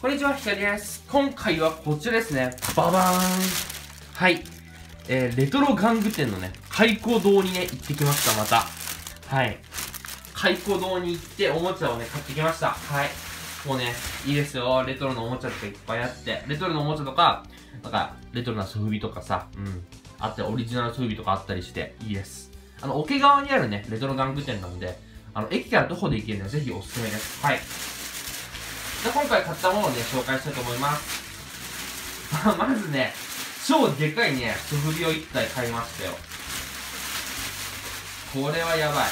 こんにちは、ひかりです。今回はこちらですね。ババーン。はい。えー、レトロ玩具店のね、開口堂にね、行ってきました、また。はい。開口堂に行っておもちゃをね、買ってきました。はい。もうね、いいですよ。レトロのおもちゃとかいっぱいあって。レトロのおもちゃとか、なんか、レトロなソフビとかさ、うん。あって、オリジナルソフビとかあったりして、いいです。あの、桶川にあるね、レトロ玩具店なんで、あの、駅から徒歩で行けるので、ぜひおすすめです。はい。じゃあ今回買ったものをね、紹介したいと思います。まずね、超でかいね、ソフビを1体買いましたよ。これはやばい。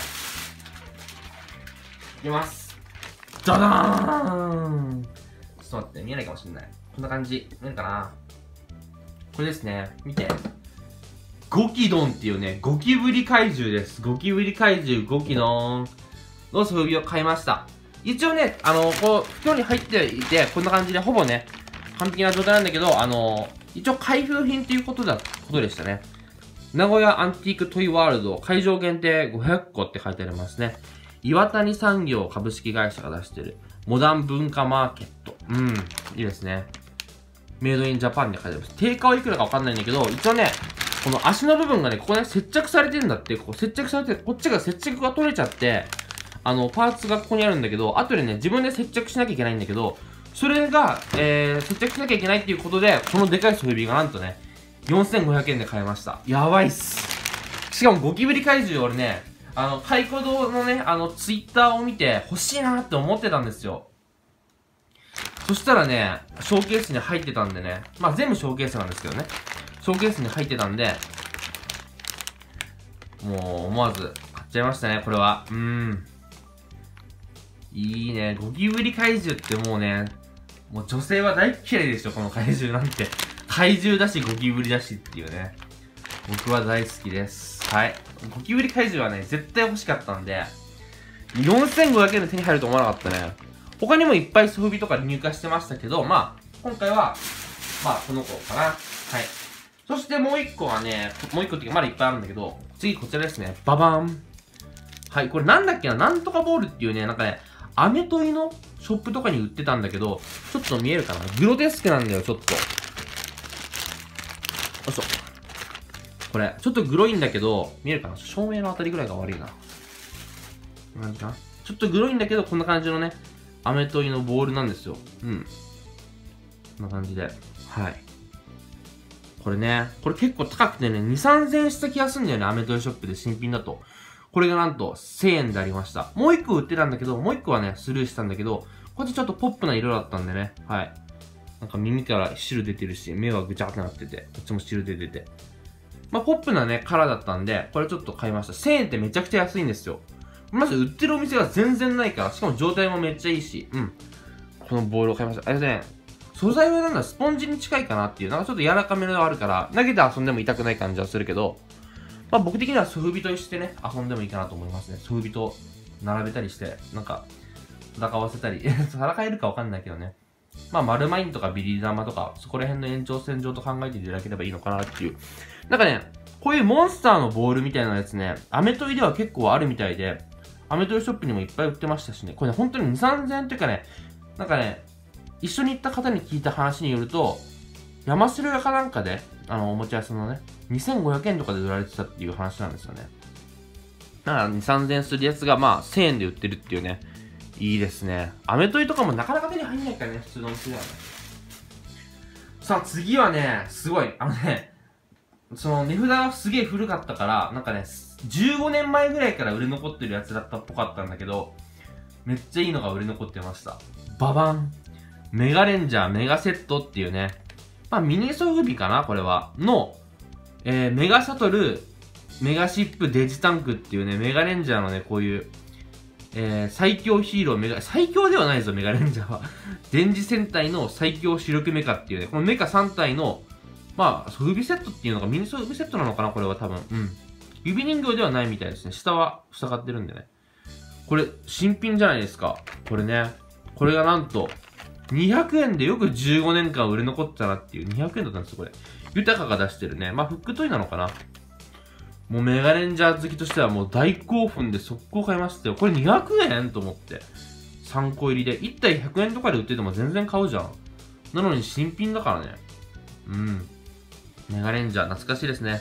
いきます。ダダーンちょっと待って、見えないかもしれない。こんな感じ。見えるかな？これですね。見て。ゴキドンっていうね、ゴキブリ怪獣です。ゴキブリ怪獣ゴキドンのソフビを買いました。一応ね、あの、こう、袋に入っていて、こんな感じで、ほぼね、完璧な状態なんだけど、あの、一応開封品っていうことだ、ことでしたね。名古屋アンティークトイワールド会場限定500個って書いてありますね。岩谷産業株式会社が出してるモダン文化マーケット。うん、いいですね。メイドインジャパンって書いてあります。定価はいくらかわかんないんだけど、一応ね、この足の部分がね、ここね、接着されてんだって、こう接着されて、こっちが接着が取れちゃって、あの、パーツがここにあるんだけど、後でね、自分で接着しなきゃいけないんだけど、それが、えー、接着しなきゃいけないっていうことで、このでかいソフビがなんとね、4500円で買いました。やばいっす。しかもゴキブリ怪獣俺ね、あの、カイコ堂のね、あの、ツイッターを見て欲しいなって思ってたんですよ。そしたらね、ショーケースに入ってたんでね、まあ全部ショーケースなんですけどね、ショーケースに入ってたんで、もう思わず買っちゃいましたね、これは。うーん。いいね。ゴキブリ怪獣ってもうね、もう女性は大嫌いでしょ、この怪獣なんて。怪獣だし、ゴキブリだしっていうね。僕は大好きです。はい。ゴキブリ怪獣はね、絶対欲しかったんで、4500円で手に入ると思わなかったね。他にもいっぱいソフビとか入荷してましたけど、まあ、今回は、まあ、この子かな。はい。そしてもう一個はね、もう一個っていうかまだいっぱいあるんだけど、次こちらですね。ババン。はい、これなんだっけな？なんとかボールっていうね、なんかね、アメトイのショップとかに売ってたんだけど、ちょっと見えるかな？グロテスクなんだよ、ちょっと。よいしょ。これ、ちょっとグロいんだけど、見えるかな？照明のあたりぐらいが悪いな。こんか？ちょっとグロいんだけど、こんな感じのね、アメトイのボールなんですよ。うん。こんな感じで。はい。これね、これ結構高くてね、2、3000円した気がするんだよね、アメトイショップで新品だと。これがなんと1000円でありました。もう一個売ってたんだけど、もう一個はね、スルーしたんだけど、こっちちょっとポップな色だったんでね、はい。なんか耳から汁出てるし、目はぐちゃってなってて、こっちも汁出てて。まあ、ポップなね、カラーだったんで、これちょっと買いました。1000円ってめちゃくちゃ安いんですよ。まず売ってるお店が全然ないから、しかも状態もめっちゃいいし、うん。このボールを買いました。あれね、素材はなんだ、スポンジに近いかなっていう、なんかちょっと柔らかめのがあるから、投げて遊んでも痛くない感じはするけど、まあ僕的にはソフビとしてね、遊んでもいいかなと思いますね。ソフビと並べたりして、なんか、戦わせたり、戦えるかわかんないけどね。まあ、マルマインとかビリリダマとか、そこら辺の延長線上と考えていただければいいのかなっていう。なんかね、こういうモンスターのボールみたいなやつね、アメトイでは結構あるみたいで、アメトイショップにもいっぱい売ってましたしね、これね、本当に2、3000円っていうかね、なんかね、一緒に行った方に聞いた話によると、山城屋かなんかで、あの、おもちゃ屋さんのね、2500円とかで売られてたっていう話なんですよね。だから2、3000円するやつが、まあ、1000円で売ってるっていうね、いいですね。アメトイとかもなかなか手に入んないからね、普通のお店ではね。さあ、次はね、すごい、あのね、その値札がすげえ古かったから、なんかね、15年前ぐらいから売れ残ってるやつだったっぽかったんだけど、めっちゃいいのが売れ残ってました。ババンメガレンジャーメガセットっていうね、まあミニソフビかなこれは。の、えー、メガシャトル、メガシップデジタンクっていうね、メガレンジャーのね、こういう、えー、最強ヒーローメガ、最強ではないですよ、メガレンジャーは。電磁戦隊の最強主力メカっていうね、このメカ3体の、まあ、ソフビセットっていうのがミニソフビセットなのかな、これは多分。うん。指人形ではないみたいですね。下は塞がってるんでね。これ、新品じゃないですか。これね。これがなんと、200円でよく15年間売れ残ったなっていう、200円だったんですよ、これ。豊かが出してるね。まあ、フックトイなのかな。もうメガレンジャー好きとしてはもう大興奮で速攻買いましたよ。これ200円と思って。3個入りで、1体100円とかで売ってても全然買うじゃん。なのに新品だからね。うん。メガレンジャー、懐かしいですね。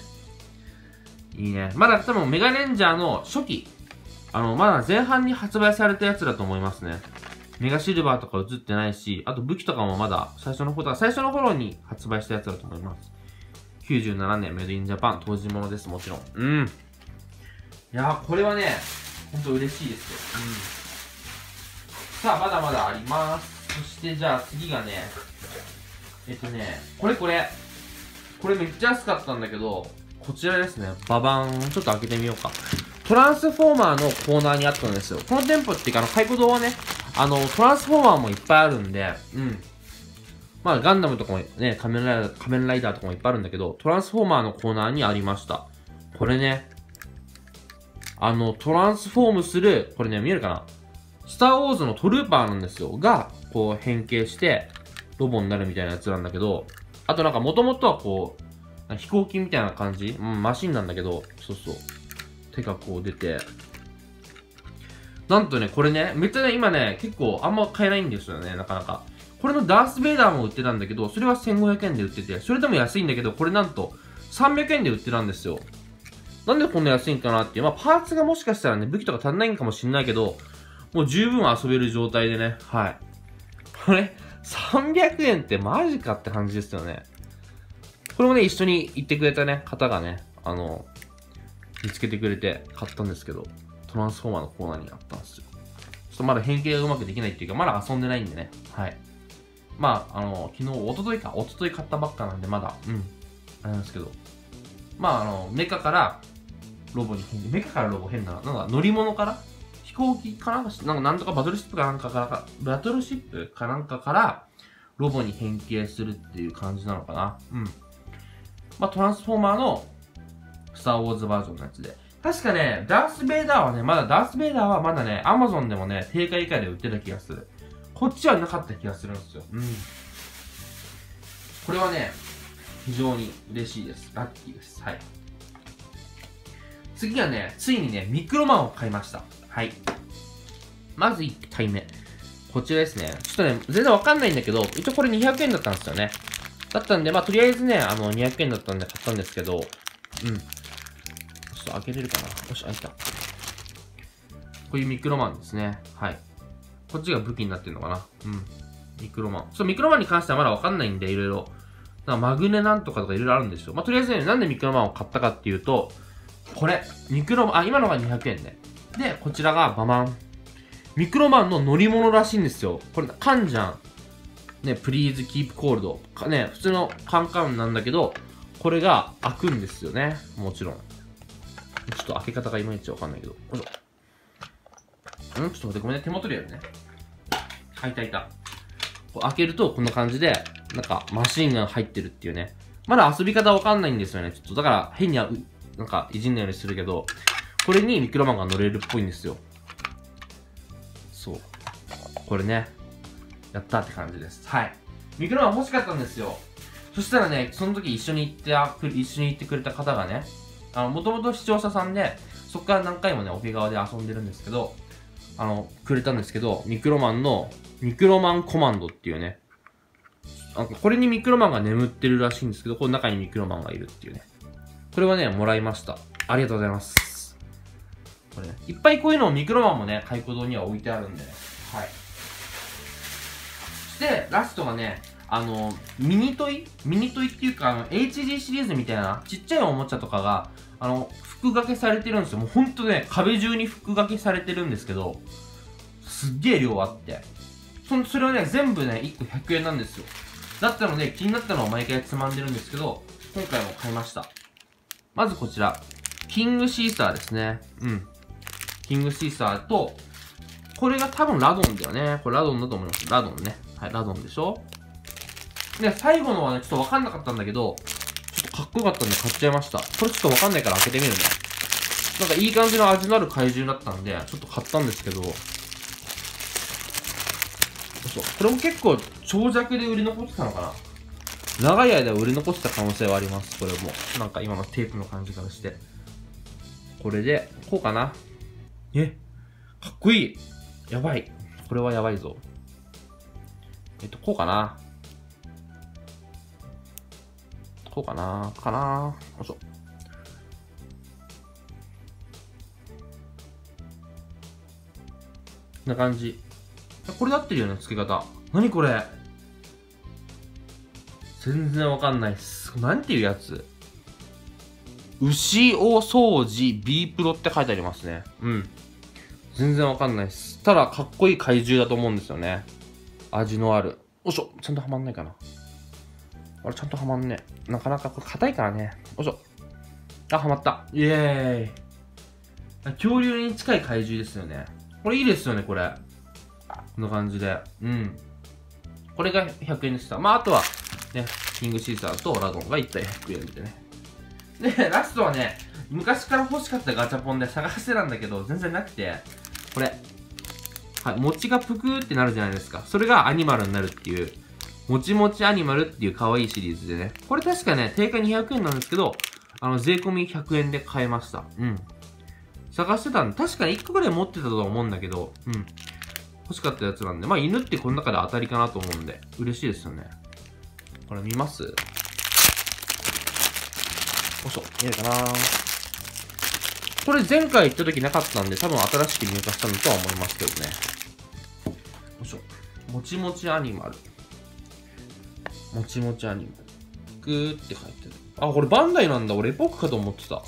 いいね。まだ多分メガレンジャーの初期。あの、まだ前半に発売されたやつだと思いますね。メガシルバーとか映ってないし、あと武器とかもまだ最初の頃、最初の頃に発売したやつだと思います。97年メイドインジャパン当時ものです、もちろん。うん。いやー、これはね、ほんと嬉しいですよ。うん。さあ、まだまだあります。そしてじゃあ次がね、えっとね、これこれ。これめっちゃ安かったんだけど、こちらですね。ババン。ちょっと開けてみようか。トランスフォーマーのコーナーにあったんですよ。この店舗っていうか、あの、開庫堂はね、あの、トランスフォーマーもいっぱいあるんで、うん。まあ、ガンダムとかもね、仮面ライダー、仮面ライダーとかもいっぱいあるんだけど、トランスフォーマーのコーナーにありました。これね、あの、トランスフォームする、これね、見えるかな？スターウォーズのトルーパーなんですよ。が、こう変形して、ロボになるみたいなやつなんだけど、あとなんか元々はこう、飛行機みたいな感じ？うん、マシンなんだけど、そうそう。手がこう出て、なんとね、これね、めっちゃね、今ね、結構あんま買えないんですよね、なかなか。これのダース・ベイダーも売ってたんだけど、それは1500円で売ってて、それでも安いんだけど、これなんと300円で売ってたんですよ。なんでこんな安いんかなっていう。まあ、パーツがもしかしたらね、武器とか足んないんかもしんないけど、もう十分遊べる状態でね、はい。これ、300円ってマジかって感じですよね。これもね、一緒に行ってくれたね、方がね、あの、見つけてくれて買ったんですけど、トランスフォーマーのコーナーにあったんですよ。ちょっとまだ変形がうまくできないっていうか、まだ遊んでないんでね。はい。まあ、あの、昨日、おとといか、おととい買ったばっかなんで、まだ、うん、あれなんですけど。まあ、あの、メカからロボに変形メカからロボ変な、なんか乗り物から？飛行機かななんかなんとかバトルシップかなんかからバトルシップかなんかからロボに変形するっていう感じなのかな。うん。まあ、トランスフォーマーのスター・ウォーズバージョンのやつで。確かね、ダース・ベイダーはね、まだ、ダース・ベイダーはまだね、アマゾンでもね、定価以下で売ってた気がする。こっちはなかった気がするんですよ。うん。これはね、非常に嬉しいです。ラッキーです。はい。次はね、ついにね、ミクロマンを買いました。はい。まず1体目。こちらですね。ちょっとね、全然わかんないんだけど、一応これ200円だったんですよね。だったんで、まあ、とりあえずね、あの、200円だったんで買ったんですけど、うん。と開けれるかなよし、開いた。こういうミクロマンですね。はい。こっちが武器になってるのかなうん。ミクロマン。ちょっとミクロマンに関してはまだわかんないんで、いろいろ。なんマグネなんとかとかいろいろあるんですよ。まあ、とりあえずね、なんでミクロマンを買ったかっていうと、これ、ミクロマン、あ、今のが200円ね。で、こちらがバマン。ミクロマンの乗り物らしいんですよ。これ、カンジャン。ね、プリーズキープコールド。ね、普通のカンカンなんだけど、これが開くんですよね。もちろん。ちょっと開け方がいまいちわかんないけど。よいしょ。ん？ちょっと待って、ごめんね。手元でやるね。開いたいた。こう開けると、こんな感じで、なんか、マシンが入ってるっていうね。まだ遊び方わかんないんですよね。ちょっと、だから、変になんかいじんないようにするけど、これにミクロマンが乗れるっぽいんですよ。そう。これね、やったって感じです。はい。ミクロマン欲しかったんですよ。そしたらね、その時一緒に行って、一緒に行ってくれた方がね、あの、もともと視聴者さんで、そこから何回もね、桶川で遊んでるんですけど、あの、くれたんですけど、ミクロマンの、ミクロマンコマンドっていうね、なんかこれにミクロマンが眠ってるらしいんですけど、この中にミクロマンがいるっていうね。これはね、もらいました。ありがとうございます。これね、いっぱいこういうのをミクロマンもね、開庫堂には置いてあるんでね。はい。そして、ラストがね、あの、ミニトイ？ミニトイっていうか、あの、HG シリーズみたいな、ちっちゃいおもちゃとかが、あの、服掛けされてるんですよ。もうほんとね、壁中に服掛けされてるんですけど、すっげえ量あって。そそれはね、全部ね、1個100円なんですよ。だったので、気になったのを毎回つまんでるんですけど、今回も買いました。まずこちら。キングシーサーですね。うん。キングシーサーと、これが多分ラドンだよね。これラドンだと思います。ラドンね。はい、ラドンでしょで、最後のはね、ちょっとわかんなかったんだけど、かっこよかったんで買っちゃいました。これちょっとわかんないから開けてみるね。なんかいい感じの味のある怪獣だったんで、ちょっと買ったんですけど、そう。これも結構長尺で売り残ってたのかな長い間売り残ってた可能性はあります。これも。なんか今のテープの感じからして。これで、こうかな。え、かっこいい。やばい。これはやばいぞ。えっと、こうかな。こうかなかなよいしょ。こんな感じ。これで合ってるよね、付け方。何これ全然わかんないっす。なんていうやつ牛お掃除 B プロって書いてありますね。うん。全然わかんないっす。ただ、かっこいい怪獣だと思うんですよね。味のある。おいしょ。ちゃんとはまんないかな。あれ、ちゃんとはまんねなかなかこれ硬いからね。おいしょ。あ、はまった。イエーイ。恐竜に近い怪獣ですよね。これいいですよね、これ。こんな感じで。うん。これが100円でした。まあ、あとは、ね、キングシーサーとラゴンが1体100円でね。で、ラストはね、昔から欲しかったガチャポンで探してたんだけど、全然なくて、これ。はい、餅がぷくーってなるじゃないですか。それがアニマルになるっていう、もちもちアニマルっていう可愛いシリーズでね。これ確かね、定価200円なんですけど、あの、税込み100円で買えました。うん。探してたんで、確かに1個ぐらい持ってたとは思うんだけど、うん。欲しかったやつなんで、まあ犬ってこの中で当たりかなと思うんで、嬉しいですよね。これ見ます？よいしょ、見えるかな？これ前回行った時なかったんで、多分新しく入荷したのとは思いますけどね。よいしょ。もちもちアニマル。もちもちアニマル。グーって書いてる。あ、これバンダイなんだ。俺エポックかと思ってた。こ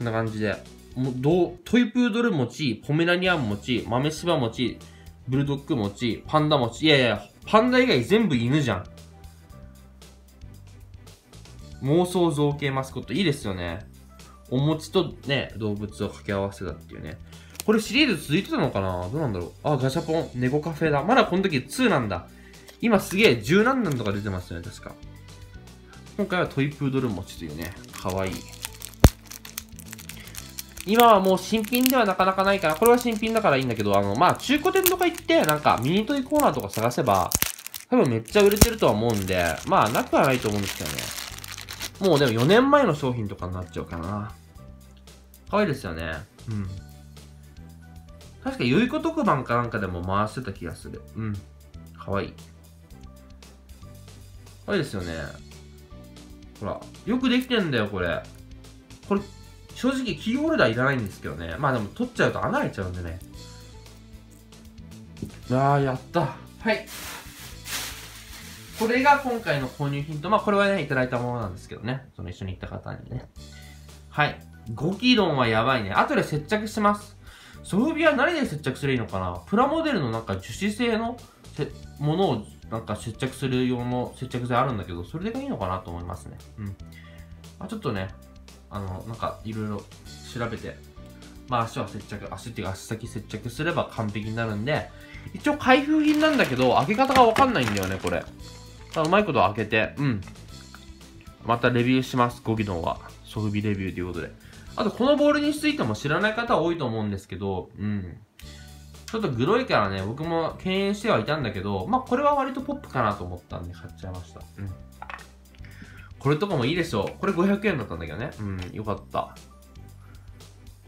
んな感じで。もどトイプードル餅、ポメラニアン餅、豆柴餅、ブルドッグ餅、パンダ餅。いやいや、パンダ以外全部犬じゃん。妄想造形マスコット。いいですよね。お餅とね、動物を掛け合わせたっていうね。これシリーズ続いてたのかな？どうなんだろうあ、ガシャポン、ネゴカフェだ。まだこの時2なんだ。今すげえ十何年とか出てますよね、確か。今回はトイプードル餅というね、かわいい。今はもう新品ではなかなかないから、これは新品だからいいんだけど、あの、まあ、中古店とか行って、なんか、ミニトイコーナーとか探せば、多分めっちゃ売れてるとは思うんで、まあ、なくはないと思うんですけどね。もうでも4年前の商品とかになっちゃうかな。可愛いですよね。うん。確か、ゆいこ特番かなんかでも回してた気がする。うん。可愛い。可愛いですよね。ほら。よくできてんだよ、これ。これ、正直キーホルダーいらないんですけどね。まあでも取っちゃうと穴開いちゃうんでね。ああ、やった。はい。これが今回の購入品と、まあこれはね、いただいたものなんですけどね。その一緒に行った方にね。はい。ゴキドンはやばいね。後で接着します。ソフビは何で接着すればいいのかなプラモデルのなんか樹脂製のものをなんか接着する用の接着剤あるんだけど、それでいいのかなと思いますね。うん。まあ、ちょっとね、あの、なんかいろいろ調べて、まあ足は接着、足っていうか足先接着すれば完璧になるんで、一応開封品なんだけど、開け方がわかんないんだよね、これ。うまいこと開けて、うん。またレビューします、ゴギドンは。ソフビレビューということで。あと、このボールについても知らない方多いと思うんですけど、うん。ちょっとグロいからね、僕も敬遠してはいたんだけど、まあこれは割とポップかなと思ったんで買っちゃいました。うん。これとかもいいでしょう。これ500円だったんだけどね。うん、よかった。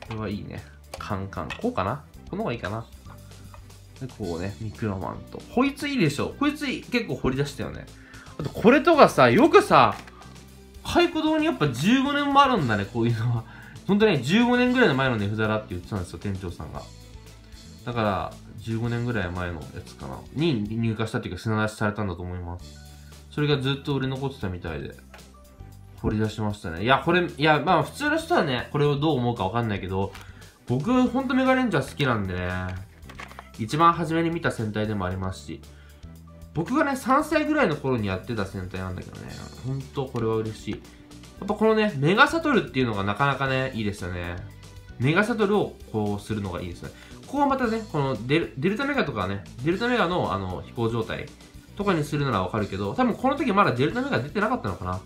これはいいね。カンカン。こうかな？この方がいいかな。で、こうね、ミクロマンと。こいついいでしょ。こいつ結構掘り出したよね。あと、これとかさ、よくさ、カイコ堂にやっぱ15年もあるんだね、こういうのは。本当にね、15年ぐらいの前の値札だって言ってたんですよ、店長さんが。だから、15年ぐらい前のやつかな。に入荷したっていうか、品出しされたんだと思います。それがずっと売れ残ってたみたいで。掘り出しましたね。いや、これ、いや、まあ普通の人はね、これをどう思うかわかんないけど、僕、ほんとメガレンジャー好きなんでね、一番初めに見た戦隊でもありますし、僕がね、3歳ぐらいの頃にやってた戦隊なんだけどね、ほんとこれは嬉しい。やっぱこのね、メガサトルっていうのがなかなかね、いいですよね。メガサトルをこうするのがいいですね。ここはまたね、このデルデルタメガとかね、デルタメガのあの飛行状態とかにするならわかるけど、多分この時まだデルタメガ出てなかったのかな。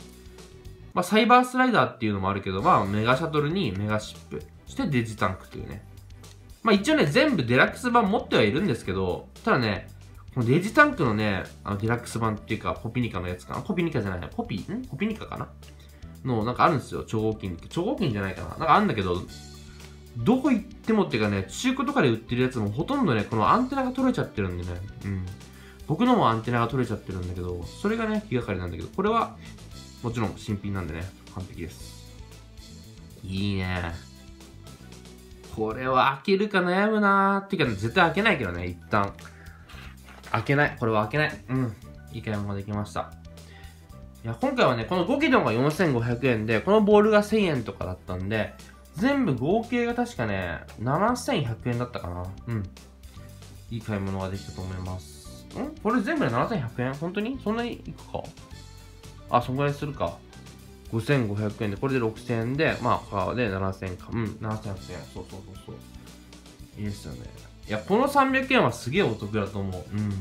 まあ、サイバースライダーっていうのもあるけど、まあ、メガシャトルにメガシップ、そしてデジタンクというね。まあ、一応ね、全部デラックス版持ってはいるんですけど、ただね、このデジタンクのね、あのデラックス版っていうか、ポピニカのやつかな？ポピニカじゃないな、ポピ、ん？ポピニカかな？の、なんかあるんですよ。超合金って。超合金じゃないかな。なんかあるんだけど、どこ行ってもっていうかね、中古とかで売ってるやつもほとんどね、このアンテナが取れちゃってるんでね。うん。僕のもアンテナが取れちゃってるんだけど、それがね、気がかりなんだけど、これは、もちろん新品なんでね、完璧です。いいね。これは開けるか悩むなーっていうか、絶対開けないけどね、一旦。開けない。これは開けない。うん。いい買い物ができました。いや、今回はね、この5機能が4500円で、このボールが1000円とかだったんで、全部合計が確かね、7100円だったかな。うん。いい買い物ができたと思います。ん？これ全部で7100円？本当に？そんなにいくか？あ、そんぐらいするか。5500円で、これで6000円で、まあ、で7000円か。うん、7800円。そうそうそうそう。いいですよね。いや、この300円はすげえお得だと思う。うん。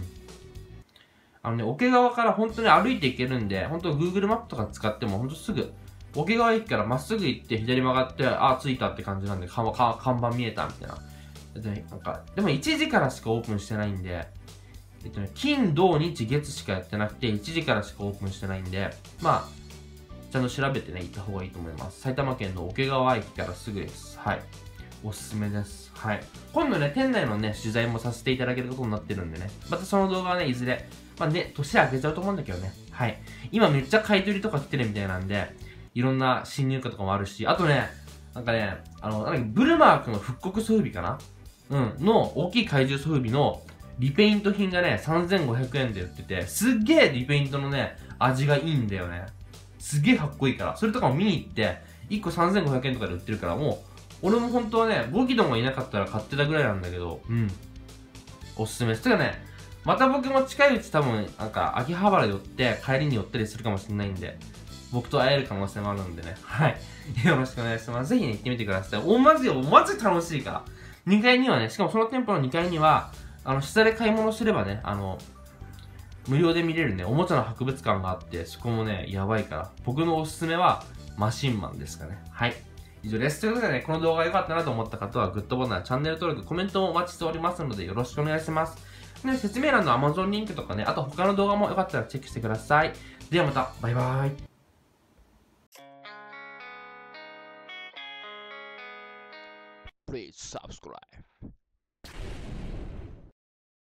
あのね、桶川から本当に歩いて行けるんで、本当 Google マップとか使っても本当すぐ、桶川駅からまっすぐ行って左曲がって、あ、着いたって感じなんで、看板見えたみたいな。えでなんか、でも1時からしかオープンしてないんで、えっとね、金、土、日、月しかやってなくて、1時からしかオープンしてないんで、まあ、ちゃんと調べてね、行った方がいいと思います。埼玉県の桶川駅からすぐです。はい。おすすめです。はい。今度ね、店内のね、取材もさせていただけることになってるんでね、またその動画はね、いずれ、まあね、年明けちゃうと思うんだけどね。はい。今めっちゃ買い取りとか来てるみたいなんで、いろんな新入荷とかもあるし、あとね、なんかね、あの、なんかブルマークの復刻装備かな？うん、の大きい怪獣装備のリペイント品がね、3500円で売ってて、すっげえリペイントのね、味がいいんだよね。すげえかっこいいから。それとかも見に行って、1個3500円とかで売ってるから、もう、俺も本当はね、ボキドンがいなかったら買ってたぐらいなんだけど、うん。おすすめです。てかね、また僕も近いうち多分、なんか、秋葉原寄って、帰りに寄ったりするかもしれないんで、僕と会える可能性もあるんでね。はい。よろしくお願いします。ぜひね、行ってみてください。お、まずよ、まず楽しいから。2階にはね、しかもその店舗の2階には、あの、下で買い物すればね、あの、無料で見れるね、おもちゃの博物館があって、そこもね、やばいから。僕のおすすめは、マシンマンですかね。はい。以上です。ということでね、この動画が良かったなと思った方は、グッドボタン、チャンネル登録、コメントもお待ちしておりますので、よろしくお願いします。ね、説明欄の Amazon リンクとかね、あと他の動画もよかったらチェックしてください。ではまた、バイバーイ。please subscribe.